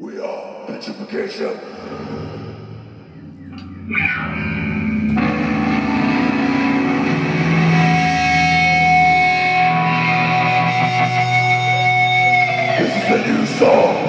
We are petrification. This is a new song.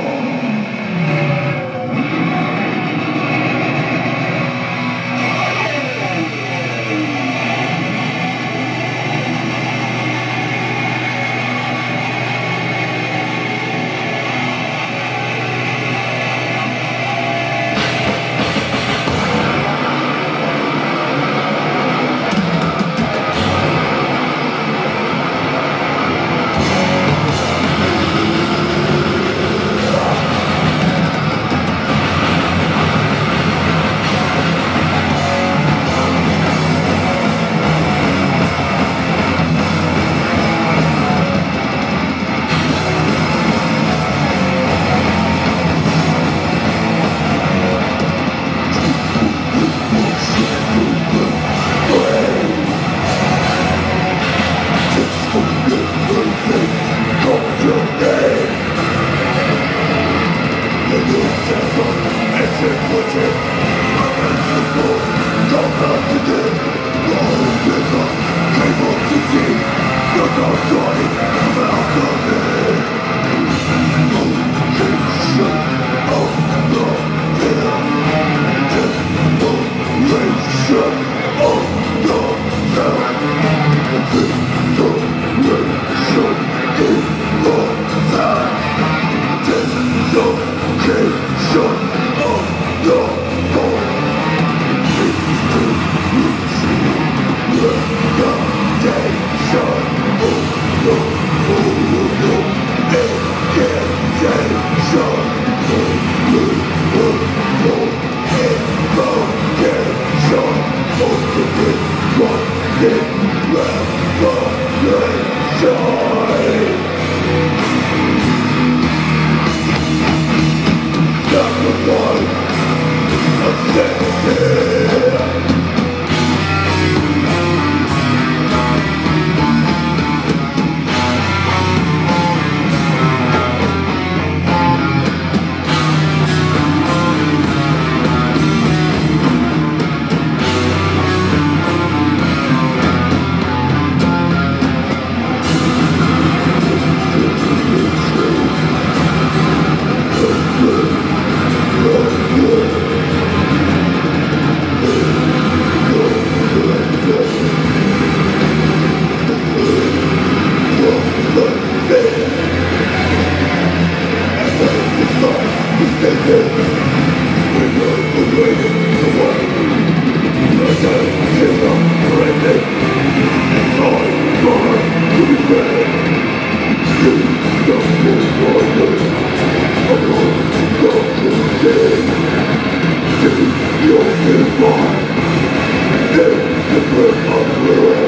Your goodbye. Then the breath of the